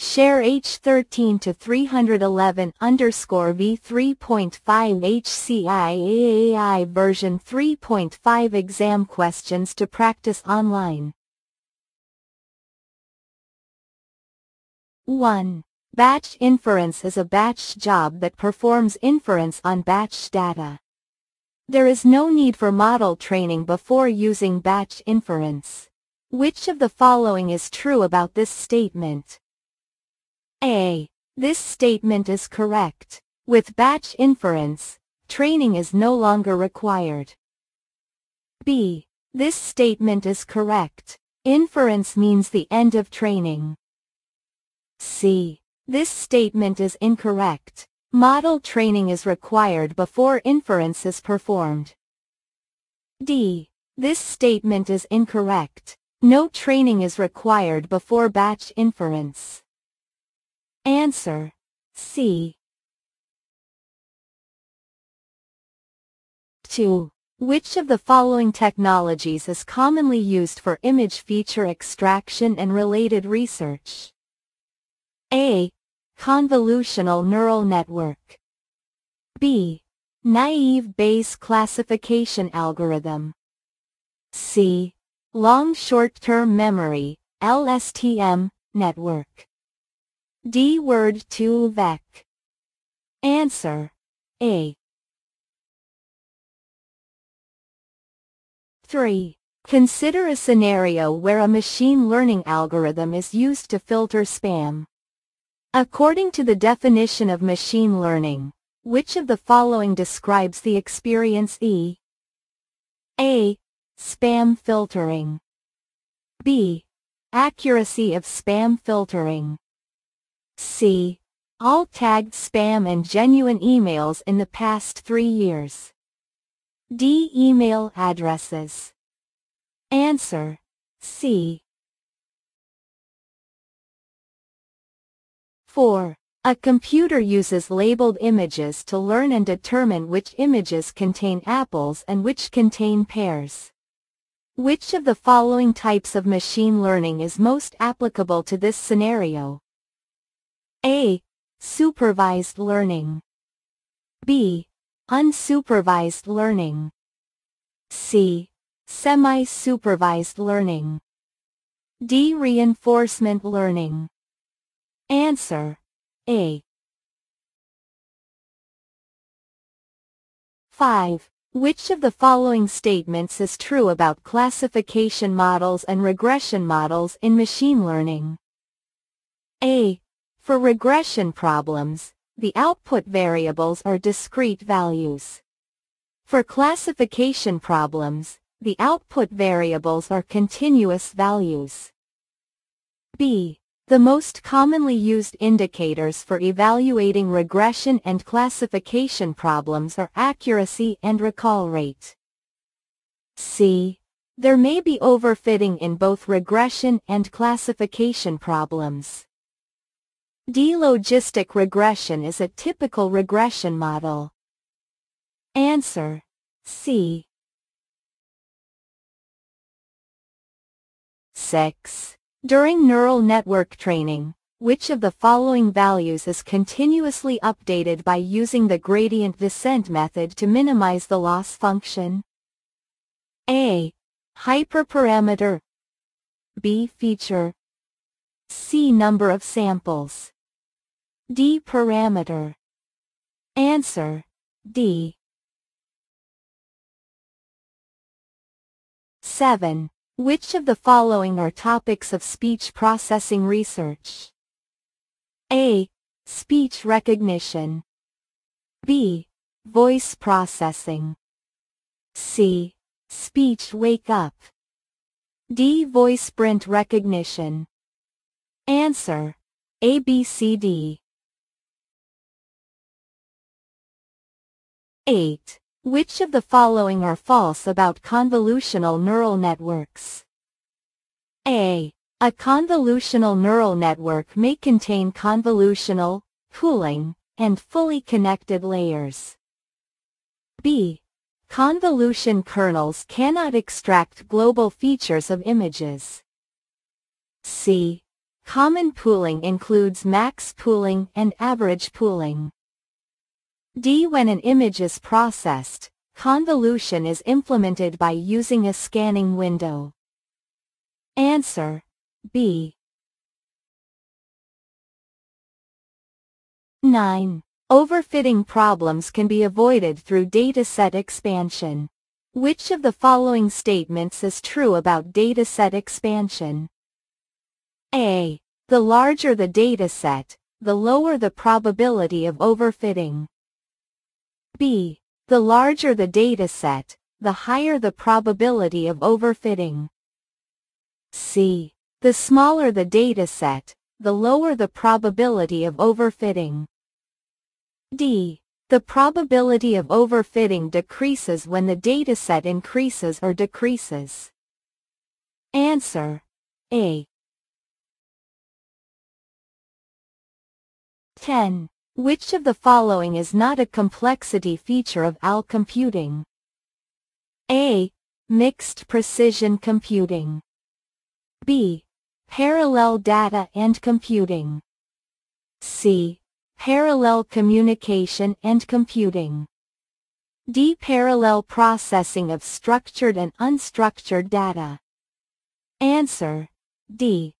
Share H13 to 311 underscore V3.5 HCIAAI version 3.5 exam questions to practice online. 1. Batch inference is a batch job that performs inference on batch data. There is no need for model training before using batch inference. Which of the following is true about this statement? A. This statement is correct. With batch inference, training is no longer required. B. This statement is correct. Inference means the end of training. C. This statement is incorrect. Model training is required before inference is performed. D. This statement is incorrect. No training is required before batch inference. Answer. C. 2. Which of the following technologies is commonly used for image feature extraction and related research? A. Convolutional neural network. B. Naive Bayes classification algorithm. C. Long short-term memory, LSTM, network. D word2vec. Answer. A. 3. Consider a scenario where a machine learning algorithm is used to filter spam. According to the definition of machine learning, which of the following describes the experience E? A. Spam filtering. B. Accuracy of spam filtering. C. All tagged spam and genuine emails in the past three years. D. Email addresses. Answer. C. 4. A computer uses labeled images to learn and determine which images contain apples and which contain pears. Which of the following types of machine learning is most applicable to this scenario? A. Supervised learning. B. Unsupervised learning. C. Semi-supervised learning. D. Reinforcement learning. Answer. A. 5. Which of the following statements is true about classification models and regression models in machine learning? A. For regression problems, the output variables are discrete values. For classification problems, the output variables are continuous values. B. The most commonly used indicators for evaluating regression and classification problems are accuracy and recall rate. C. There may be overfitting in both regression and classification problems. D-logistic regression is a typical regression model. Answer. C. 6. During neural network training, which of the following values is continuously updated by using the gradient descent method to minimize the loss function? A. Hyperparameter B. Feature C. Number of samples D parameter. Answer. D. 7. Which of the following are topics of speech processing research? A. Speech recognition. B. Voice processing. C. Speech wake up. D. Voice print recognition. Answer. A, B, C, D. 8. Which of the following are false about convolutional neural networks? A. A convolutional neural network may contain convolutional, pooling, and fully connected layers. B. Convolution kernels cannot extract global features of images. C. Common pooling includes max pooling and average pooling. D. When an image is processed, convolution is implemented by using a scanning window. Answer. B. 9. Overfitting problems can be avoided through dataset expansion. Which of the following statements is true about dataset expansion? A. The larger the dataset, the lower the probability of overfitting. B. The larger the dataset, the higher the probability of overfitting. C. The smaller the dataset, the lower the probability of overfitting. D. The probability of overfitting decreases when the dataset increases or decreases. Answer. A. 10. Which of the following is not a complexity feature of AL computing? A. Mixed precision computing. B. Parallel data and computing. C. Parallel communication and computing. D. Parallel processing of structured and unstructured data. Answer. D.